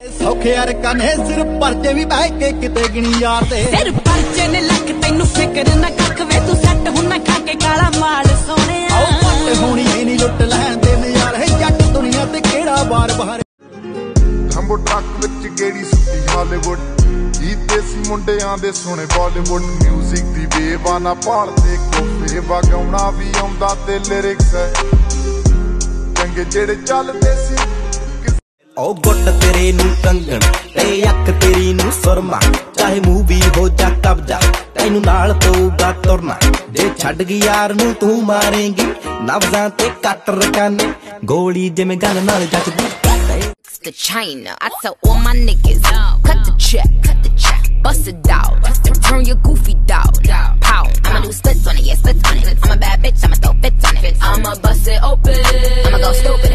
ਸੌਖੇ ਯਾਰ ਕਨੇ ਸਿਰ ਪਰਚੇ ਵੀ ਬਹਿ ਕੇ ਕਿਤੇ ਗਿਣੀ ਯਾਰ ਤੇ ਸਿਰ ਪਰਚੇ ਨੇ ਲੱਖ ਤੈਨੂੰ ਕਿਹੜਾ ਬਾਰ ਬਾਰ ਖੰਬੋ ਟਰੱਕ ਵਿੱਚ ਗੇੜੀ ਸੁੱਤੀ ਹਾਲੀਵੁੱਡ। ਜੀਤੇ ਸੀ ਮੁੰਡਿਆਂ ਦੇ ਸੋਹਣੇ ਬਾਲੀਵੁੱਡ 뮤직 ਦੀ ਬੇਵਾਨਾ ਭਾਲਦੇ ਕੋਫੇ ਵਗਾਉਣਾ ਵੀ ਆਉਂਦਾ ਤੇ ਲਿਰਿਕਸ ਹੈ ਚੰਗੇ ਜਿਹੜੇ ਚੱਲਦੇ ਸੀ ਓ ਗੁੱਟ ਤੇਰੇ ਨੂੰ ਕੰਗਣ ਤੇ ਅੱਖ ਤੇਰੀ ਨੂੰ ਸੁਰਮਾ ਚਾਹੇ ਮੂਵੀ ਹੋ ਜਾ ਕਬਜਾ ਤੈਨੂੰ ਨਾਲ ਪਊਗਾ ਤੁਰਨਾ ਜੇ ਛੱਡ ਗਈ ਯਾਰ ਨੂੰ ਤੂੰ ਮਾਰੇਂਗੀ ਨਬਜ਼ਾਂ ਤੇ ਕੱਟ ਰਕਾਨੇ ਗੋਲੀ ਜਿਵੇਂ ਗਨ ਨਾਲ ਜੱਜਦੀ the China. I tell all my niggas, cut the check, cut the check, bust it out, turn your goofy dog, pow. I'ma do splits on it, yeah, splits on it. I'm a bad bitch, I'ma throw fits on it. I'ma bust it open, I'ma go stupid and be fits